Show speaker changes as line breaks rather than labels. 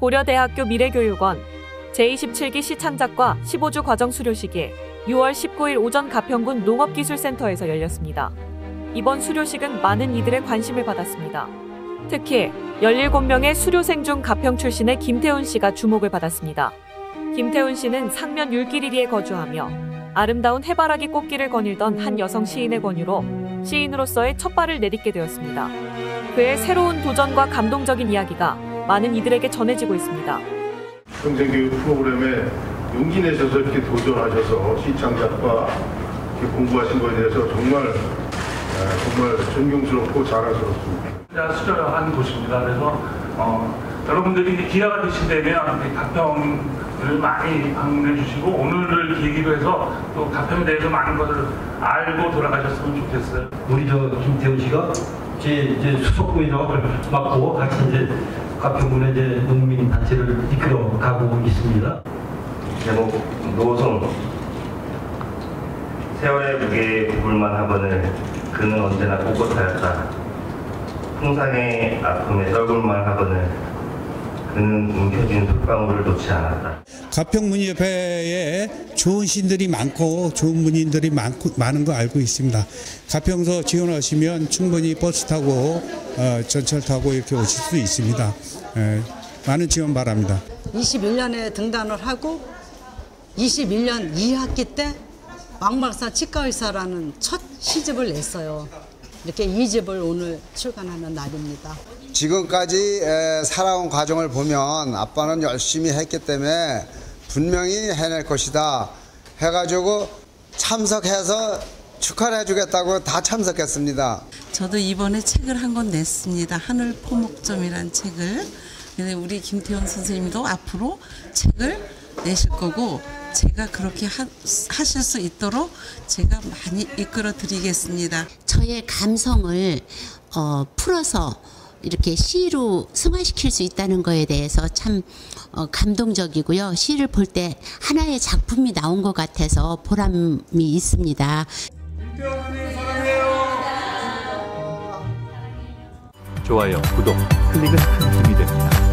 고려대학교 미래교육원 제27기 시창작과 15주 과정 수료식이 6월 19일 오전 가평군 농업기술센터에서 열렸습니다. 이번 수료식은 많은 이들의 관심을 받았습니다. 특히 17명의 수료생 중 가평 출신의 김태훈 씨가 주목을 받았습니다. 김태훈 씨는 상면 율길이리에 거주하며 아름다운 해바라기 꽃길을 거닐던 한 여성 시인의 권유로 시인으로서의 첫 발을 내딛게 되었습니다. 그의 새로운 도전과 감동적인 이야기가 많은 이들에게 전해지고 있습니다.
평생교육 프로그램에 용기 내셔서 이렇게 도전하셔서 시창작과 이렇게 공부하신 것에 대해서 정말 에, 정말 존경스럽고 자랑스럽습니다.
수려한 곳입니다. 그래서 어, 여러분들이 기회가 되신다면 우리 가평을 많이 방문해 주시고 오늘을 계기로 해서 또 가평에 대해서 많은 것을 알고 돌아가셨으면 좋겠어요.
우리 저 김태훈 씨가 제 이제 수석부회장을 맡고 같이 이제 가평군의 이제 농민 단체를 이끌어 가고 있습니다.
제목 노송 세월의 무게에 구불만 하거늘 그는 언제나 꼿꼿하였다 풍상의 아픔에 떨굴만 하거늘 그는 움켜쥔 흙방울을 놓지 않았다
가평문협회에 좋은 신들이 많고 좋은 문인들이 많고, 많은 거 알고 있습니다. 가평서 지원하시면 충분히 버스 타고 어, 전철 타고 이렇게 오실 수 있습니다. 에, 많은 지원 바랍니다.
21년에 등단을 하고 21년 2학기 때 왕박사 치과의사라는 첫 시집을 냈어요. 이렇게 이 집을 오늘 출간하는 날입니다.
지금까지 에, 살아온 과정을 보면 아빠는 열심히 했기 때문에 분명히 해낼 것이다 해가지고 참석해서 축하를 해주겠다고 다 참석했습니다.
저도 이번에 책을 한 권 냈습니다. 하늘 포목점이란 책을. 근데 우리 김태현 선생님도 앞으로 책을 내실 거고 제가 그렇게 하, 하실 수 있도록 제가 많이 이끌어 드리겠습니다.
저의 감성을 어, 풀어서 이렇게 시로 승화시킬 수 있다는 거에 대해서 참 어, 감동적이고요. 시를 볼 때 하나의 작품이 나온 것 같아서 보람이 있습니다.
좋아요, 구독, 클릭은 큰 힘이 됩니다.